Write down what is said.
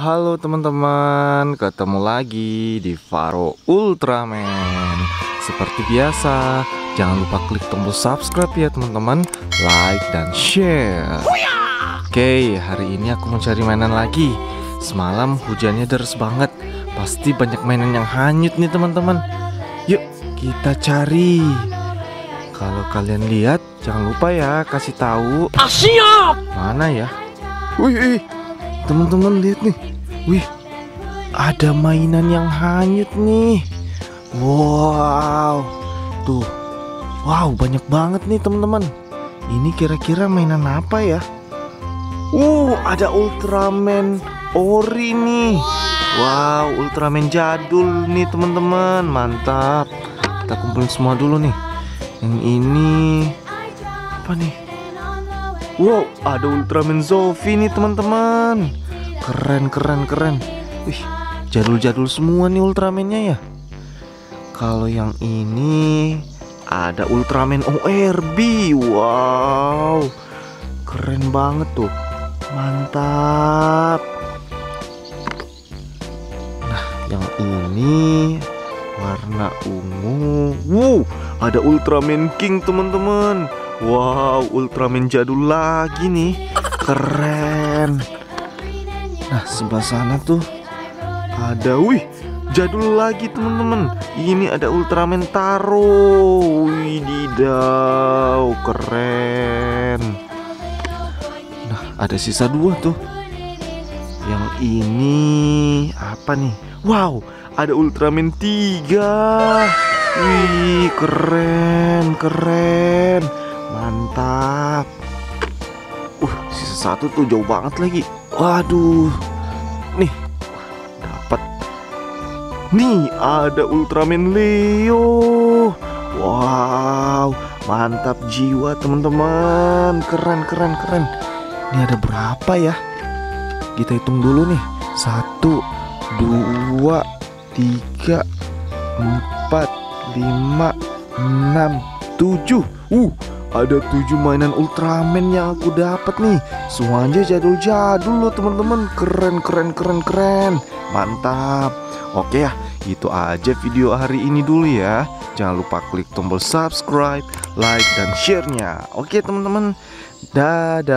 halo teman-teman. Ketemu lagi di Faro Ultraman. Seperti biasa Jangan lupa klik tombol subscribe ya teman-teman. Like dan share. Oke, hari ini aku mau cari mainan lagi. Semalam hujannya deras banget. Pasti banyak mainan yang hanyut nih teman-teman. Yuk, kita cari. Kalau kalian lihat, jangan lupa ya kasih tahu. Ah, siap! Mana ya? Wih, wih. Teman-teman lihat nih. Wih, ada mainan yang hanyut nih. Wow, tuh. Wow, banyak banget nih teman-teman. Ini kira-kira mainan apa ya? Uh, ada Ultraman Ori nih. Wow, Ultraman jadul nih teman-teman. Mantap. Kita kumpulin semua dulu nih. Yang ini apa nih? Wow, ada Ultraman Zofi nih teman-teman. Keren, keren, keren. Wih, jadul-jadul semua nih Ultramannya ya. Kalau yang ini ada Ultraman ORB. Wow, keren banget tuh. Mantap. Nah, yang ini warna ungu. Wow, ada Ultraman King teman-teman. Wow, Ultraman jadul lagi nih. Keren. Nah, sebelah sana tuh ada wih, jadul lagi teman-teman. Ini ada Ultraman Taro. Wih, didau, keren. Nah, ada sisa dua tuh. Yang ini apa nih? Wow, ada Ultraman 3. Wih, keren, keren. Satu tuh jauh banget lagi. Waduh. Nih. Dapat. Nih, ada Ultraman Leo. Wow, mantap jiwa teman-teman. Keren, keren, keren. Ini ada berapa ya? Kita hitung dulu nih. Satu, dua, tiga, empat, lima, enam, tujuh. Uh, ada tujuh mainan Ultraman yang aku dapat nih. Semuanya jadul-jadul loh teman-teman. Keren, keren, keren, keren. Mantap. Oke ya, itu aja video hari ini dulu ya. Jangan lupa klik tombol subscribe, like, dan share-nya. Oke teman-teman. Dadah.